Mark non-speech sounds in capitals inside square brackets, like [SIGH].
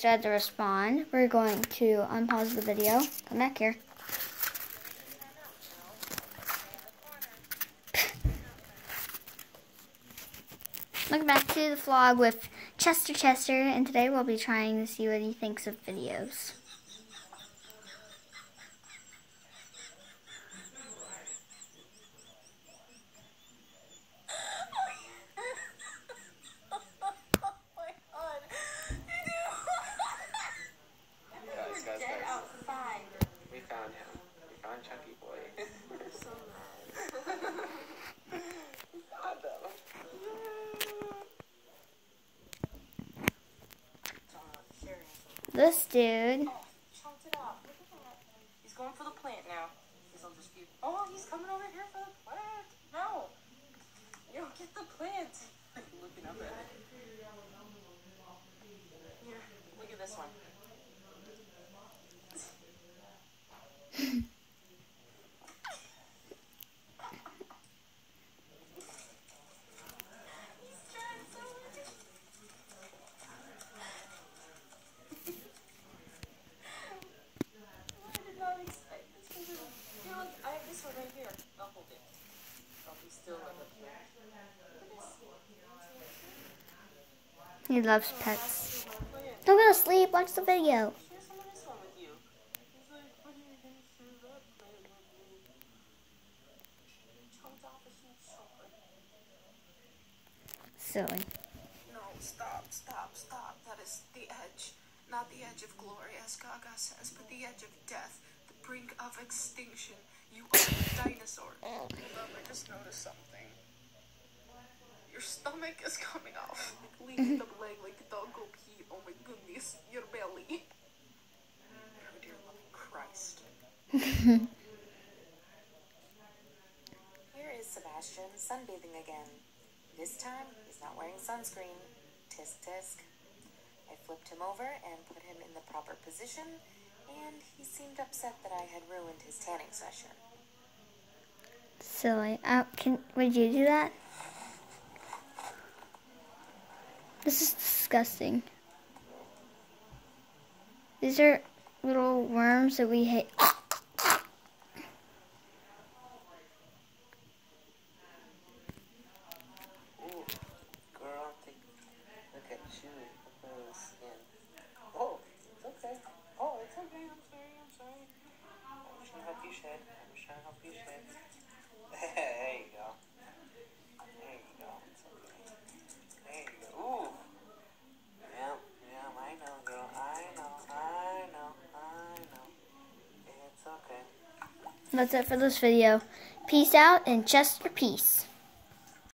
Instead to respond, we're going to unpause the video. Come back here. [LAUGHS] Welcome back to the vlog with Chester Chester, and today we'll be trying to see what he thinks of videos. This dude. Oh. He's going for the plant now. This'll just be. Oh, he's coming over here for the plant. No. You don't get the plant. Looking up at it. Here, look at this one. He loves pets. Don't go to sleep. Watch the video. Silly. No, stop, stop, stop. That is the edge. Not the edge of glory, as Gaga says, but the edge of death, the brink of extinction. You are a dinosaur. [LAUGHS] Hold I just noticed something. Your stomach is coming off. [LAUGHS] Like, leaving the leg like a dog go pee. Oh my goodness, your belly. Oh dear loving Christ. [LAUGHS] Here is Sebastian sunbathing again. This time, he's not wearing sunscreen. Tisk tisk. I flipped him over and put him in the proper position, and he seemed upset that I had ruined his tanning session. Silly. Uh, can would you do that? This is disgusting. These are little worms that we hate. Oh, it's okay. Oh, it's okay. I'm sorry. I'm sorry. I'm just trying to help you shed. I'm just trying to help you shed. there you go. There you go. It's okay. There you go. Ooh. Yeah, yeah, I know, girl. I know, I know, I know. It's okay. That's it for this video. Peace out and Chester peace.